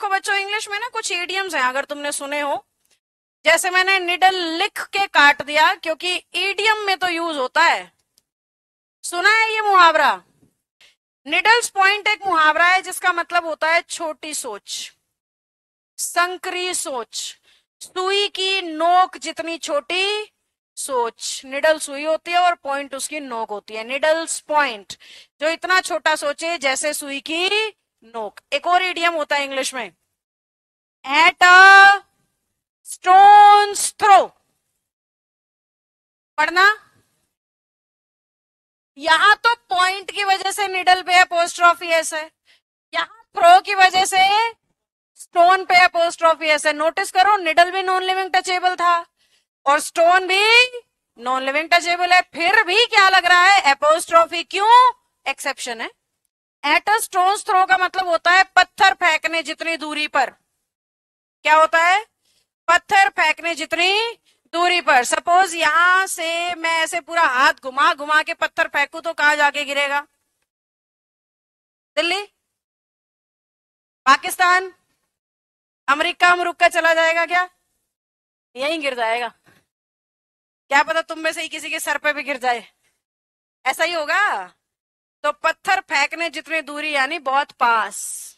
देखो बच्चों इंग्लिश में ना कुछ ईडियम्स हैं, अगर तुमने सुने हो। जैसे मैंने निडल लिख के काट दिया, क्योंकि ईडियम में तो यूज़ होता है। सुना है ये मुहावरा? निडल्स पॉइंट एक मुहावरा है, जिसका मतलब होता है छोटी सोच। संकरी सोच। सुई की नोक जितनी छोटी सोच। निडल सुई होती है और पॉइंट उसकी नोक होती है। Needle's point. जो इतना छोटा सोचे, जैसे सुई की नोक एक और इडियम होता है इंग्लिश में. एट अ स्टोन थ्रो पढ़ना? यहाँ तो पॉइंट की वजह से निडल पे अपोस्ट्रॉफी एस है. यहाँ थ्रो की वजह से स्टोन पे अपोस्ट्रॉफी एस है. नोटिस करो निडल भी नॉन लिविंग टचेबल था और स्टोन भी नॉन लिविंग टचेबल है. फिर भी क्या लग रहा है? अपोस्ट्रॉफी क्यों एक्सेप्शन है? एट अ स्टोन थ्रो का मतलब होता है पत्थर फेंकने जितनी दूरी पर। क्या होता है? पत्थर फेंकने जितनी दूरी पर। सपोज़ यहाँ से मैं ऐसे पूरा हाथ घुमा घुमा के पत्थर फेंकू तो कहा जाके गिरेगा? दिल्ली? पाकिस्तान? अमेरिका में रुक कर चला जाएगा क्या? यहीं गिर जाएगा। क्या पता तुम में से ही किसी के सर पे भी गिर जाए। ऐसा ही होगा? तो पत्थर फेंकने जितनी दूरी यानी बहुत पास।